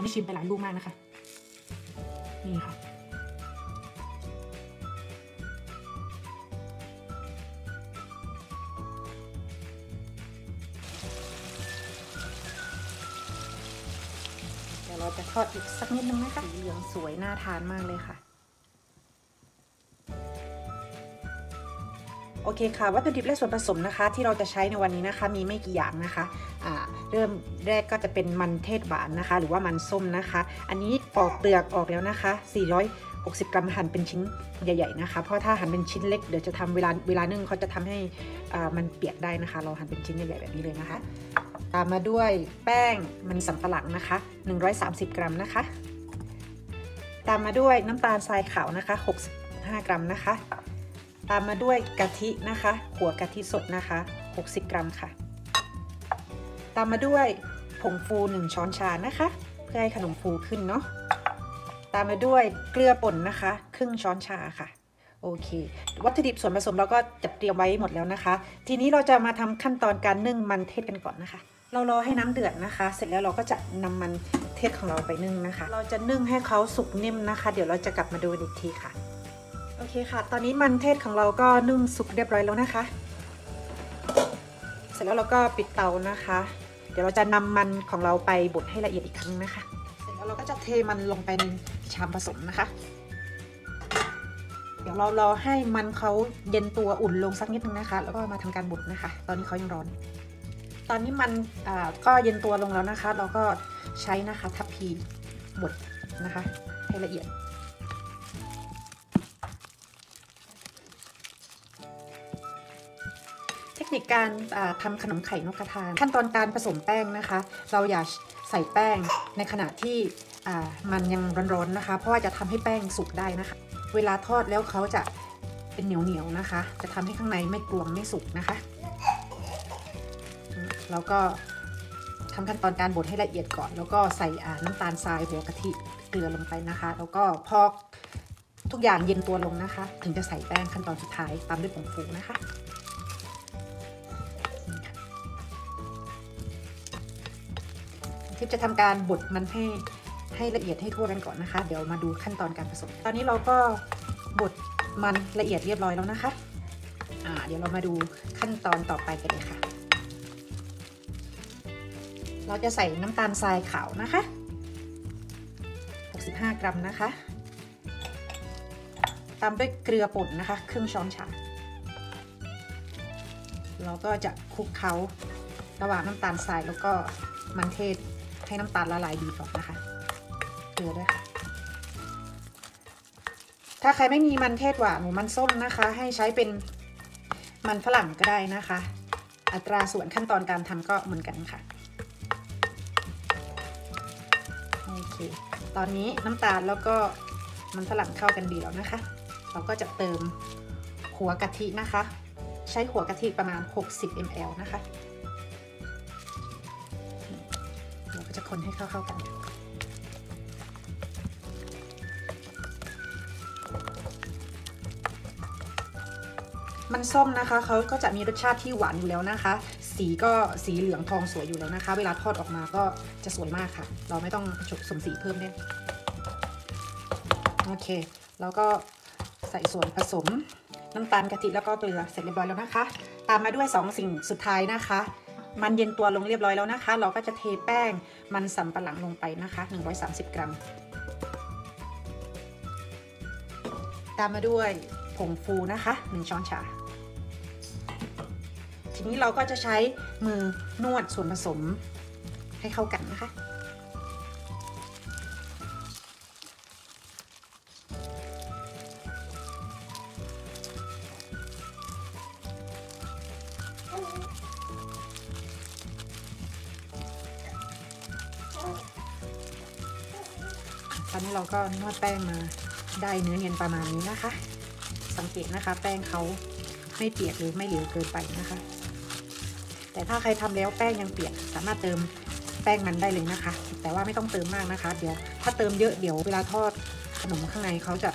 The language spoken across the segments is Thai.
อนนี้ชิมไปหลายลูกมากนะคะ นี่ค่ะ เดี๋ยวเราจะทอดอีกสักนิดนึงนะคะสีเหลืองสวยน่าทานมากเลยค่ะโอเคค่ะวัตถุดิบและส่วนผสมนะคะ ที่เราจะใช้ในวันนี้นะคะ มีไม่กี่อย่างนะคะอ่า เริ่มแรกก็จะเป็นมันเทศหวานนะคะ หรือว่ามันส้มนะคะ อันนี้ปอกเปลือกออกแล้วนะคะ 460 กรัมหั่นเป็นชิ้นใหญ่ ๆนะคะ เพราะถ้าหั่นเป็นชิ้นเล็กเดี๋ยวจะทำเวลาเวลานึ่งเขาจะทำให้มันเปียกได้นะคะ เราหั่นเป็นชิ้นใหญ่ๆแบบนี้เลยนะคะ ตามมาด้วยแป้งมันสำปะหลังนะคะ 130 กรัมนะคะ ตามมาด้วยน้ำตาลทรายขาวนะคะ 65 กรัมนะคะ ตามมาด้วยกะทินะคะ หัวกะทิสดนะคะ 60 กรัมค่ะามมาด้วยผงฟู1ช้อนชานะคะ เพื่อให้ขนมฟูขึ้นเนาะตามมาด้วยเกลือป่นนะคะ ครึ่งช้อนชาค่ะโอเค วัตถุดิบส่วนผสมเราก็จัดเตรียมไว้หมดแล้วนะคะ ทีนี้เราจะมาทำขั้นตอนการนึ่งมันเทศกันก่อนนะคะ เรารอให้น้ำเดือดนะคะ เสร็จแล้วเราก็จะนำมันเทศของเราไปนึ่งนะคะ เราจะนึ่งให้เขาสุกนิ่มนะคะ เดี๋ยวเราจะกลับมาดูอีกทีค่ะโอเคค่ะ ตอนนี้มันเทศของเราก็นึ่งสุกเรียบร้อยแล้วนะคะ เสร็จแล้วเราก็ปิดเตานะคะ เดี๋ยวเราจะนำมันของเราไปบดให้ละเอียดอีกครั้งนะคะ เสร็จแล้วเราก็จะเทมันลงไปในชามผสมนะคะ เดี๋ยวเรารอให้มันเขาเย็นตัวอุ่นลงสักนิดนึงนะคะ แล้วก็มาทำการบดนะคะ ตอนนี้เขายังร้อน ตอนนี้มันอ่าก็เย็นตัวลงแล้วนะคะ เราก็ใช้นะคะทัพพีบดนะคะ ให้ละเอียด คนิคการอ่าทำขนมไข่นกกระทาขั้นตอนการผสมแป้งนะคะ เราอย่าใส่แป้งในขณะที่มันยังร้อนๆนะคะ เพราะว่าจะทำให้แป้งสุกได้นะคะ เวลาทอดแล้วเขาจะเป็นเหนียวๆนะคะ จะทำให้ข้างในไม่กรวงไม่สุกนะคะ แล้วก็ทำขั้นตอนการบดให้ละเอียดก่อน แล้วก็ใส่น้ำตาลทรายหัวกะทิเกลือลงไปนะคะ แล้วก็พอทุกอย่างเย็นตัวลงนะคะ ถึงจะใส่แป้งขั้นตอนสุดท้ายตามด้วยผงฟูนะคะ ทิพจะทำการบดมันให้ให้ละเอียดให้ทั่วกันก่อนนะคะ เดี๋ยวมาดูขั้นตอนการผสม ตอนนี้เราก็บดมันละเอียดเรียบร้อยแล้วนะคะอ่าเดี๋ยวเรามาดูขั้นตอนต่อไปกันเลยค่ะ เราจะใส่น้ำตาลทรายขาวนะคะ 65 กรัมนะคะ ตามด้วยเกลือป่นนะคะ ครึ่งช้อนชา เราก็จะคลุกเคล้าระหว่างน้ำตาลทรายแล้วก็มันเทศ ให้น้ำตาลละลายดีก่อนนะคะ เกลือด้วยค่ะ ถ้าใครไม่มีมันเทศหวานหรือมันส้มนะคะ ให้ใช้เป็นมันฝรั่งก็ได้นะคะ อัตราส่วนขั้นตอนการทำก็เหมือนกันค่ะ โอเค ตอนนี้น้ำตาลแล้วก็มันฝรั่งเข้ากันดีแล้วนะคะ เราก็จะเติมหัวกะทินะคะ ใช้หัวกะทิประมาณ 60 ml นะคะ คนให้เข้าๆกันมันส้มนะคะเขาก็จะมีรสชาติที่หวานอยู่แล้วนะคะ สีก็สีเหลืองทองสวยอยู่แล้วนะคะ เวลาทอดออกมาก็จะสวยมากค่ะ เราไม่ต้องผสมสีเพิ่มเนี่ยโอเค แล้วก็ใส่ส่วนผสมน้ำตาลกะทิแล้วก็เกลือเสร็จเรียบร้อยแล้วนะคะ ตามมาด้วย 2 สิ่งสุดท้ายนะคะ มันเย็นตัวลงเรียบร้อยแล้วนะคะ เราก็จะเทแป้งมันสำปะหลังลงไปนะคะ 130 กรัม ตามมาด้วยผงฟูนะคะ 1 ช้อนชา ทีนี้เราก็จะใช้มือนวดส่วนผสมให้เข้ากันนะคะ เราก็นวดแป้งมาได้เนื้อเนียนประมาณนี้นะคะ สังเกตนะคะแป้งเขาไม่เปียกหรือไม่เหลวเกินไปนะคะ แต่ถ้าใครทำแล้วแป้งยังเปียกสามารถเติมแป้งมันได้เลยนะคะ แต่ว่าไม่ต้องเติมมากนะคะ เดี๋ยวถ้าเติมเยอะเดี๋ยวเวลาทอดขนมข้างในเขาจะ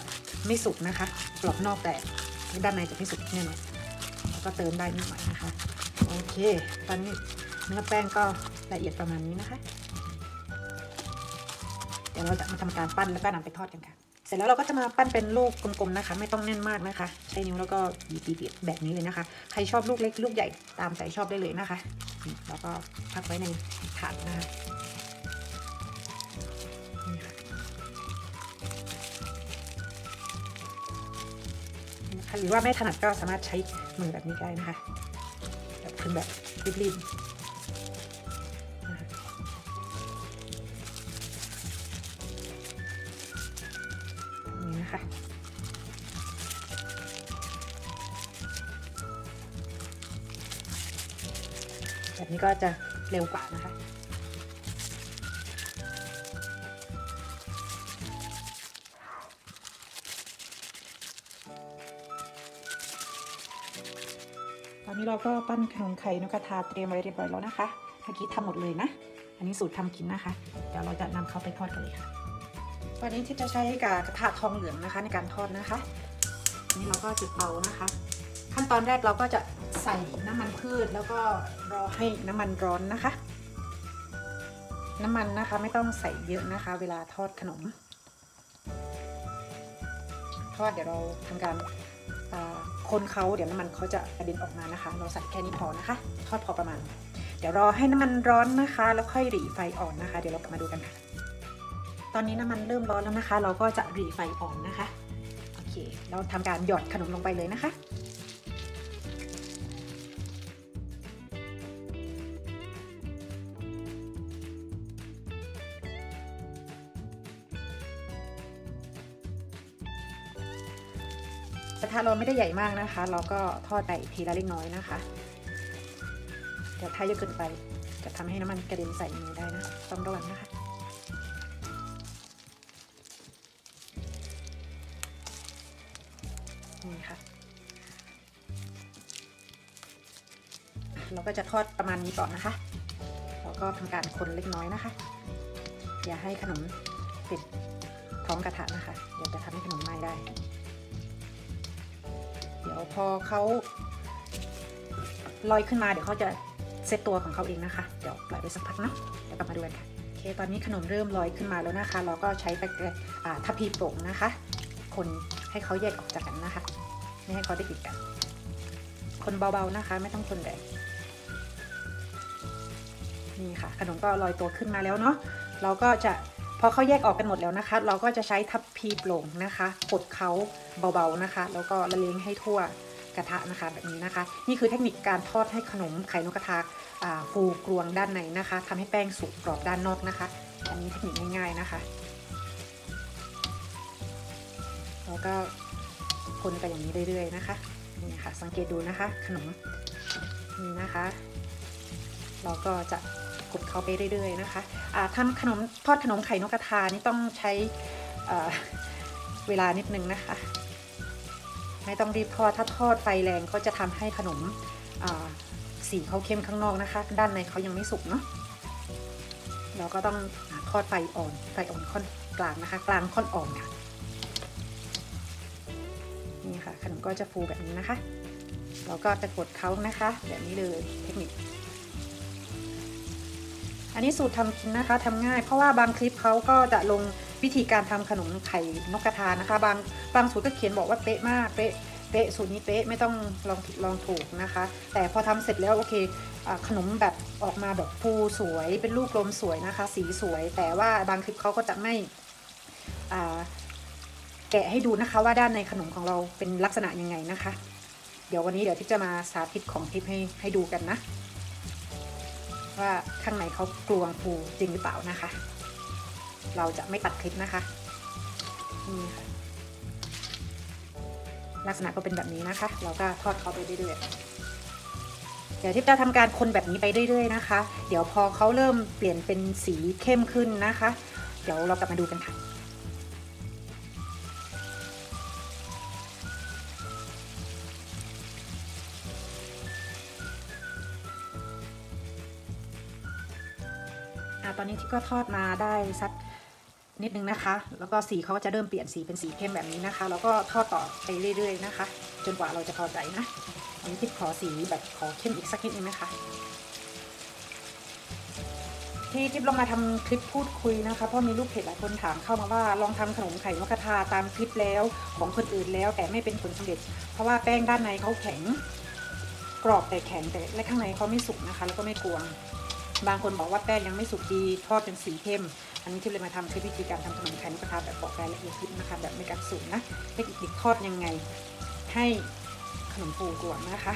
ไม่สุกนะคะกรอบนอกแต่ด้านในจะไม่สุกแน่นอนแล้วก็เติมได้นิดหน่อยนะคะ โอเค ตอนนี้เนื้อแป้งก็ละเอียดประมาณนี้นะคะ เดี๋ยวเราจะมาทำการปั้นแล้วก็นำไปทอดกันค่ะ เสร็จแล้วเราก็จะมาปั้นเป็นลูกกลมๆนะคะ ไม่ต้องแน่นมากนะคะ ใช้นิ้วแล้วก็บีบๆแบบนี้เลยนะคะ ใครชอบลูกเล็กลูกใหญ่ตามใจชอบได้เลยนะคะ แล้วก็พักไว้ในถาดนะคะนี่ค่ะนี่ค่ะหรือว่าไม่ถนัดก็สามารถใช้มือแบบนี้ได้นะคะแบบขึ้นแบบรีบๆ คะแบบนี้ก็จะเร็วกว่านะคะ ตอนนี้เราก็ปั้นขนมไข่นกกระทาเตรียมไว้เรียบร้อยแล้วนะคะ เมื่อกี้ทำหมดเลยนะ อันนี้สูตรทำกินนะคะ เดี๋ยวเราจะนำเขาไปทอดกันเลยค่ะ วันนี้ที่จะใช้กับกระทะทองเหลืองนะคะ ในการทอดนะคะนนี้เราก็จุดเตานะคะ ขั้นตอนแรกเราก็จะใส่น้ำมันพืชแล้วก็รอให้น้ำมันร้อนนะคะ น้ำมันนะคะไม่ต้องใส่เยอะนะคะ เวลาทอดขนม ทอดเดี๋ยวเราทำการคนเขาเดี๋ยวน้ำมันเขาจะกระเด็นออกมานะคะ เราใส่แค่นี้พอนะคะ ทอดพอประมาณ เดี๋ยวรอให้น้ำมันร้อนนะคะ แล้วค่อยหรี่ไฟอ่อนนะคะ เดี๋ยวเรากลับมาดูกันค่ะ ตอนนี้น้ำมันเริ่มร้อนแล้วนะคะ เราก็จะหรี่ไฟอ่อนนะคะ โอเค เราทำการหยอดขนมลงไปเลยนะคะกระทะเราไม่ได้ใหญ่มากนะคะ เราก็ทอดไปทีละเล็กน้อยนะคะ เดี๋ยวถ้าเยอะเกินไปจะทำให้น้ำมันกระเด็นใส่มือได้นะ ต้องระวังนะคะ ก็จะทอดประมาณนี้ก่อนนะคะ แล้วก็ทำการคนเล็กน้อยนะคะ อย่าให้ขนมติดท้องกระทะนะคะ เดี๋ยวจะทำให้ขนมไหม้ได้ เดี๋ยวพอเขาลอยขึ้นมาเดี๋ยวเขาจะเซตตัวของเขาเองนะคะ เดี๋ยวปล่อยไปสักพักเนาะเดี๋ยวกลับมาดูกันค่ะโอเคตอนนี้ขนมเริ่มลอยขึ้นมาแล้วนะคะ เราก็ใช้ตะเกียบทัพพีโปร่งนะคะ คนให้เขาแยกออกจากกันนะคะ ไม่ให้เขาได้ติดกัน คนเบาๆนะคะ ไม่ต้องคนแรง นี่ค่ะ ขนมก็ลอยตัวขึ้นมาแล้วเนาะเราก็จะพอเขาแยกออกกันหมดแล้วนะคะ เราก็จะใช้ทัพพีโปร่งนะคะกดเขาเบาๆนะคะ แล้วก็ละเลงให้ทั่วกระทะนะคะแบบนี้นะคะ นี่คือเทคนิคการทอดให้ขนมไข่นกกระทาอ่าฟูกรวงด้านในนะคะทำให้แป้งสุกกรอบด้านนอกนะคะ อันนี้เทคนิคง่ายๆนะคะ แล้วก็คนไปอย่างนี้เรื่อยๆนะคะนี่ค่ะสังเกตดูนะคะ ขนมนี่นะคะ เราก็จะ กเข้าไปเรื่อยๆนะคะอ่าทำขนมทอดขนมไข่นกกระทานี่ต้องใช้เวลานิดนึงนะคะ ไม่ต้องรีบทอดถ้าทอดไฟแรงก็จะทำให้ขนมสีเขาเข้มข้างนอกนะคะ ด้านในเขายังไม่สุกเนาะเราก็ต้องทอดไฟอ่อนไฟอ่อนค่อนกลางนะคะ กลางค่อนอ่อนค่ะนี่ค่ะขนมก็จะฟูแบบนี้นะคะ เราก็จะกดเขานะคะ แบบนี้เลยเทคนิค อันนี้สูตรทำกินนะคะทำง่าย เพราะว่าบางคลิปเขาก็จะลงวิธีการทำขนมไข่นกกระทานะคะ บางบางสูตรก็เขียนบอกว่าเป๊ะมากเป๊ะเป๊ะสูตรนี้เป๊ะไม่ต้องลองผิดลองถูกนะคะ แต่พอทำเสร็จแล้วโอเคขนมแบบออกมาแบบฟูสวยเป็นลูกกลมสวยนะคะ สีสวย แต่ว่าบางคลิปเขาก็จะไม่แกะให้ดูนะคะว่าด้านในขนมของเราเป็นลักษณะยังไงนะคะ เดี๋ยววันนี้เดี๋ยวทิพจะมาสาธิตของทิพย์ให้ให้ดูกันนะ ว่าข้างในเขากลวงฟูจริงหรือเปล่านะคะ เราจะไม่ตัดคลิปนะคะนี่ค่ะลักษณะก็เป็นแบบนี้นะคะ เราก็ทอดเขาไปเรื่อยๆ เดี๋ยวทิพย์จะทำการคนแบบนี้ไปเรื่อยๆนะคะ เดี๋ยวพอเขาเริ่มเปลี่ยนเป็นสีเข้มขึ้นนะคะ เดี๋ยวเรากลับมาดูกันค่ะ ตอนนี้ที่ก็ทอดมาได้สักนิดนึงนะคะ แล้วก็สีเขาก็จะเริ่มเปลี่ยนสีเป็นสีเข้มแบบนี้นะคะ แล้วก็ทอดต่อไปเรื่อยๆนะคะ จนกว่าเราจะพอใจนะอันนี้ที่ขอสีแบบขอเข้มอีกสักนิดนึงนะคะที่ทิปลงมาทำคลิปพูดคุยนะคะเพราะมีลูกเพจหลายคนถามเข้ามาว่าลองทำขนมไข่นกกระทาตามคลิปแล้วของคนอื่นแล้วแต่ไม่เป็นผลสำเร็จ เพราะว่าแป้งด้านในเขาแข็งกรอบแต่แข็งแต่และข้างในเขาไม่สุกนะคะ แล้วก็ไม่กวง บางคนบอกว่าแป้งยังไม่สุกดีทอดเป็นสีเข้ม อันนี้ที่เลยมาทำคลิปวิธีการทำขนมไข่นกกระทาแบบบอกรายละเอียดคลิปนะคะแบบไม่กัดสูตรนะเทคนิคทอดยังไงให้ขนมปูกวงนะคะ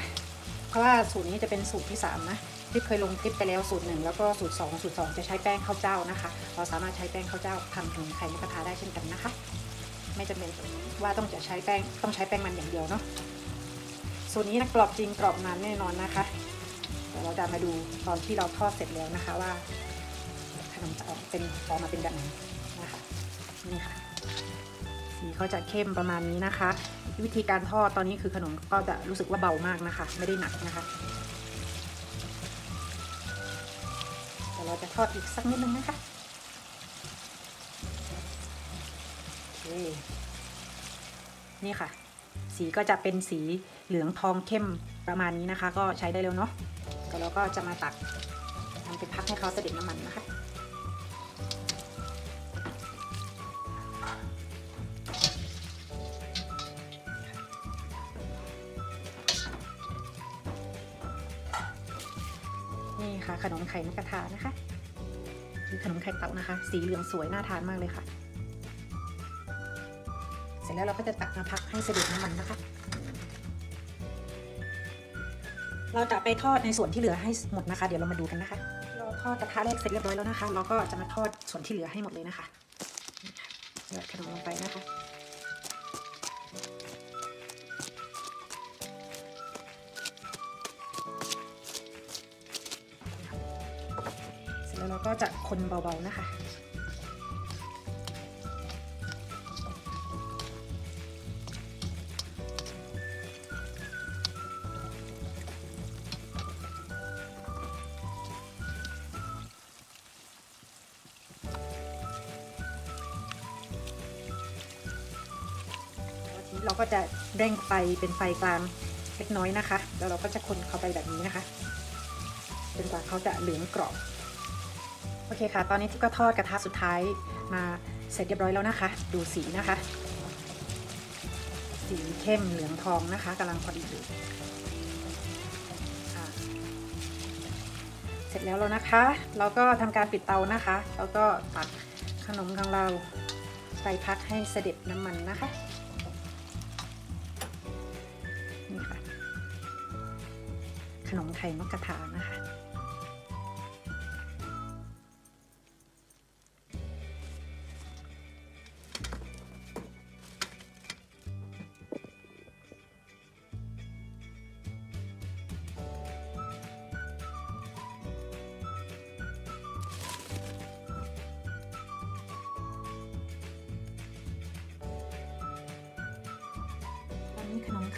เพราะว่าสูตรนี้จะเป็นสูตรที่ 3 นะที่เคยลงคลิปไปแล้วสูตรหนึ่งแล้วก็สูตร 2 สูตร 2 จะใช้แป้งข้าวเจ้านะคะ เราสามารถใช้แป้งข้าวเจ้าทำขนมไข่นกกระทาได้เช่นกันนะคะ ไม่จำเป็นว่าต้องจะใช้แป้งต้องใช้แป้งมันอย่างเดียวเนาะสูตรนี้นะกรอบจริงกรอบนานแน่นอนนะคะ ดี๋ยวเราจะมาดูตอนที่เราทอดเสร็จแล้วนะคะว่าขนมจะออกเป็นออกมาเป็นแบบไหนนะคะนี่ค่ะสีเขาจะเข้มประมาณนี้นะคะ วิธีการทอดตอนนี้คือขนมก็จะรู้สึกว่าเบามากนะคะ ไม่ได้หนักนะคะแต่เราจะทอดอีกสักนิดนึงนะคะโอเคนี่ค่ะ สีก็จะเป็นสีเหลืองทองเข้มประมาณนี้นะคะ ก็ใช้ได้แล้วเนาะ ก็เราก็จะมาตักทำเป็นพักให้เขาเสด็จน้ำมันนะคะนี่ค่ะขนมไข่นกกระทานะคะหรือขนมไข่เต่านะคะ สีเหลืองสวยน่าทานมากเลยค่ะ เสร็จแล้วเราก็จะตักมาพักให้เสด็จน้ำมันนะคะ เราจะไปทอดในส่วนที่เหลือให้หมดนะคะ เดี๋ยวเรามาดูกันนะคะ เราทอดกระทะแรกเสร็จเรียบร้อยแล้วนะคะ เราก็จะมาทอดส่วนที่เหลือให้หมดเลยนะคะหยอดขนมลงไปนะคะเสร็จแล้วเราก็จะคนเบาๆนะคะ เราก็จะเร่งไฟเป็นไฟกลางเล็กน้อยนะคะ แล้วเราก็จะคนเข้าไปแบบนี้นะคะจนกว่าเขาจะเหลืองกรอบ โอเคค่ะ ตอนนี้ที่ก็ทอดกระทะสุดท้ายมาเสร็จเรียบร้อยแล้วนะคะ ดูสีนะคะ สีเข้มเหลืองทองนะคะกำลังพอดีเลยค่เสร็จแล้วแล้วนะคะ เราก็ทำการปิดเตานะคะ แล้วก็ตักขนมของเราไปพักให้เสด็จน้ำมันนะคะ ขนมไข่นกกระทานะคะ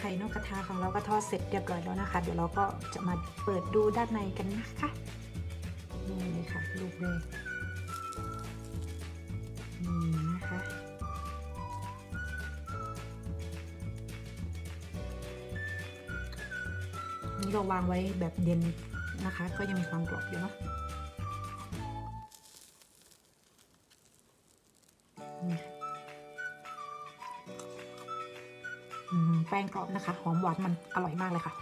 ไข่นอกกระทาของเราก็ทอดเสร็จเรียบร้อยแล้วนะคะ เดี๋ยวเราก็จะมาเปิดดูด้านในกันนะคะนี่เลยค่ะลูกเลยนี่นะคะนี่เราวางไว้แบบเย็นนะคะ ก็ยังมีความกรอบอยู่เนาะ นะคะ หอมหวานมันอร่อยมากเลยค่ะ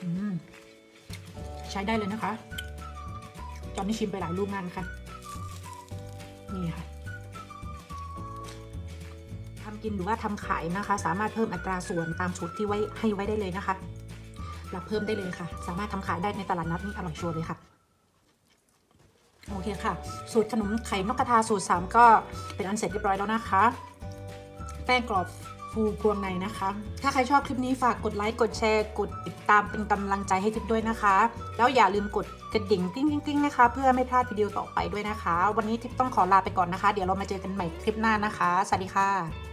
อืมใช้ได้เลยนะคะ จอนนี่ชิมไปหลายลูกมากนะคะนี่ค่ะทำกินหรือว่าทำขายนะคะ สามารถเพิ่มอัตราส่วนตามสูตรที่ไว้ให้ไว้ได้เลยนะคะรับเพิ่มได้เลยค่ะ สามารถทำขายได้ในตลาดนัดนี่อร่อยชัวร์เลยค่ะโอเคค่ะ สูตรขนมไข่นกกระทาสูตร 3 ก็เป็นอันเสร็จเรียบร้อยแล้วนะคะ แป้งกรอบ ฟูกลวงในนะคะ ถ้าใครชอบคลิปนี้ฝากกดไลค์ กดแชร์ กดติดตามเป็นกำลังใจให้ทิปด้วยนะคะ แล้วอย่าลืมกดกระดิ่งกิ้งกิ้งๆนะคะ เพื่อไม่พลาดวิดีโอต่อไปด้วยนะคะ วันนี้ทิปต้องขอลาไปก่อนนะคะ เดี๋ยวเรามาเจอกันใหม่คลิปหน้านะคะ สวัสดีค่ะ